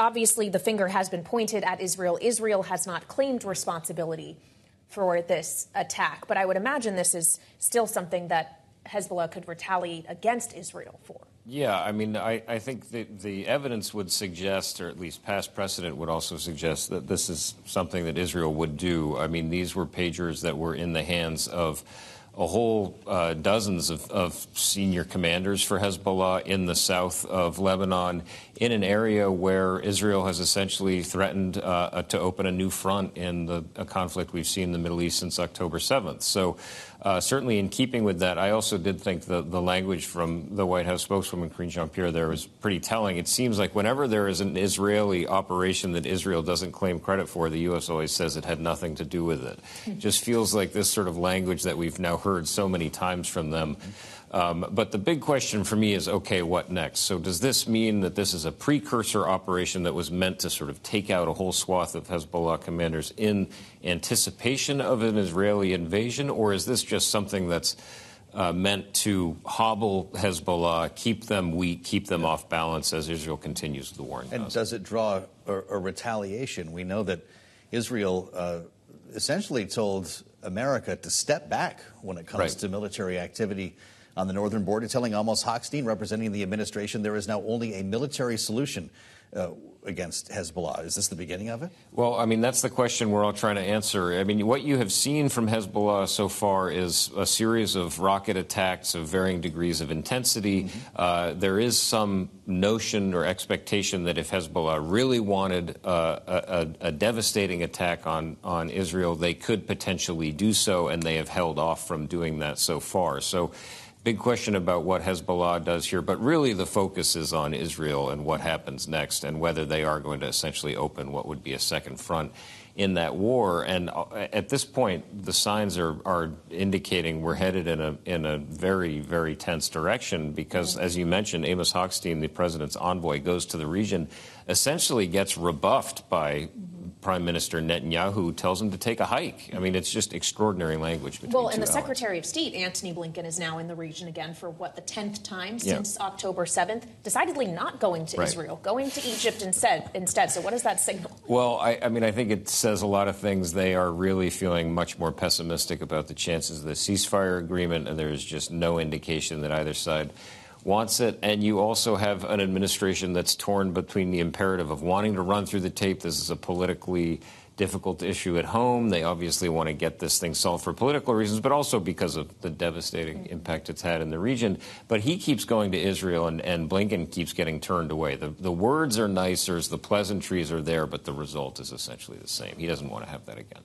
obviously the finger has been pointed at Israel. Israel has not claimed responsibility for this attack, but I would imagine this is still something that Hezbollah could retaliate against Israel for. Yeah, I mean, I, I think the, the evidence would suggest, or at least past precedent would also suggest, that this is something that Israel would do. I mean, these were pagers that were in the hands of a whole uh, dozens of, of, senior commanders for Hezbollah in the south of Lebanon, in an area where Israel has essentially threatened uh, to open a new front in the conflict we've seen in the Middle East since October 7th. So, uh, certainly in keeping with that, I also did think the, the language from the White House spokeswoman, Karine Jean Pierre, there was pretty telling. It seems like whenever there is an Israeli operation that Israel doesn't claim credit for, the U.S. always says it had nothing to do with it. it just feels like this sort of language that we've now heard so many times from them. Um, but the big question for me is okay, what next? So, does this mean that this is a precursor operation that was meant to sort of take out a whole swath of Hezbollah commanders in anticipation of an Israeli invasion, or is this just something that's uh, meant to hobble Hezbollah, keep them weak, keep them off balance as Israel continues the war? And does it draw a, a retaliation? We know that Israel uh, essentially told America to step back when it comes right. to military activity on the northern border, telling Amos Hochstein, representing the administration, there is now only a military solution. Uh, against Hezbollah. Is this the beginning of it? Well, I mean, that's the question we're all trying to answer. I mean, what you have seen from Hezbollah so far is a series of rocket attacks of varying degrees of intensity. Mm-hmm. Uh, there is some notion or expectation that if Hezbollah really wanted uh, a, a, devastating attack on, on Israel, they could potentially do so, and they have held off from doing that so far. So big question about what Hezbollah does here, but really the focus is on Israel and what happens next and whether they are going to essentially open what would be a second front in that war. And uh, at this point, the signs are, are indicating we're headed in a, in a very, very tense direction because, as you mentioned, Amos Hochstein, the president's envoy, goes to the region, essentially gets rebuffed by Prime Minister Netanyahu tells him to take a hike. I mean, it's just extraordinary language. well, and the Secretary of State, Antony Blinken, is now in the region again for what, the 10th time since yeah. October 7th, decidedly not going to right. Israel, going to Egypt instead. instead. So, what does that signal? Well, I, I, mean, I think it says a lot of things. They are really feeling much more pessimistic about the chances of the ceasefire agreement, and there's just no indication that either side wants it, and you also have an administration that's torn between the imperative of wanting to run through the tape. This is a politically difficult issue at home. They obviously want to get this thing solved for political reasons, but also because of the devastating mm-hmm. impact it's had in the region. But he keeps going to Israel, and, and Blinken keeps getting turned away. The, the words are nicer, the pleasantries are there, but the result is essentially the same. He doesn't want to have that again.